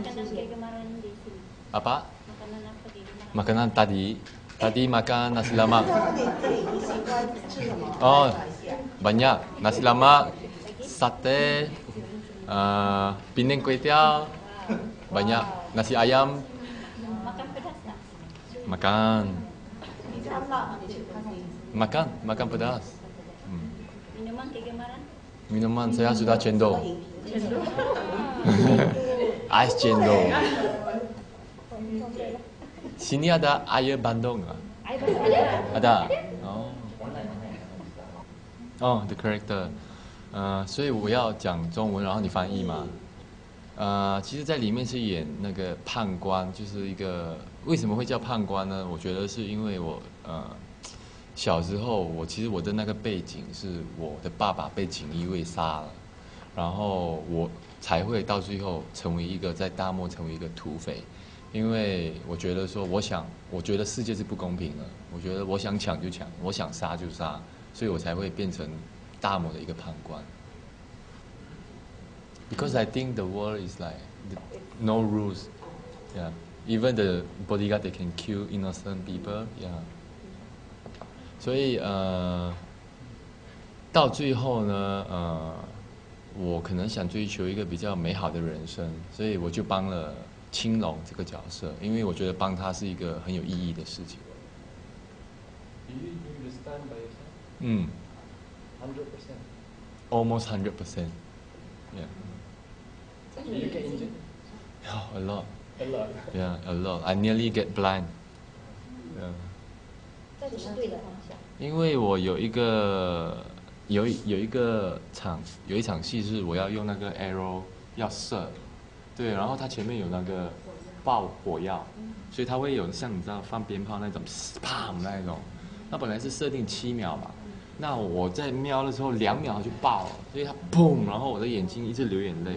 kegemaran di sini. Apa? Makanan tadi, tadi makan nasi lemak. Oh, banyak nasi lemak, sate, uh, pineng kuitiao, banyak nasi ayam. Makan pedas tak? Makan. Makan, makan pedas. Hmm. Minuman kegemaran? Minuman saya sudah cendol. Cendol. 饮品。ais cendol. Sini ada air bandung nggak? Air bandung ada. Ada. Oh. Oh, the character. 呃，所以我要讲中文，然后你翻译嘛。呃，其实，在里面是演那个判官，就是一个为什么会叫判官呢？我觉得是因为我呃小时候，我其实我的那个背景是我的爸爸被锦衣卫杀了，然后我才会到最后成为一个在大漠成为一个土匪，因为我觉得说，我想，我觉得世界是不公平的，我觉得我想抢就抢，我想杀就杀，所以我才会变成大漠的一个判官。Because I think the world is like the- no rules, yeah. Even the bodyguard they can kill innocent people, yeah. 所以呃，到最后呢，呃，我可能想追求一个比较美好的人生，所以我就帮了青龙这个角色，因为我觉得帮他是一个很有意义的事情。Do you do the stunt by yourself? 嗯 Hundred percent.，almost hundred percent, yeah. Do you get injured? A lot, A lot. yeah, a lot. I nearly get blind. Yeah. 这不是对的方向。因为我有一个有一有一个场有一场戏是我要用那个 arrow 要射，对，然后它前面有那个爆火药，所以它会有像你知道放鞭炮那种砰那一种，那本来是设定七秒嘛，那我在瞄的时候两秒就爆了，所以它砰，然后我的眼睛一直流眼泪，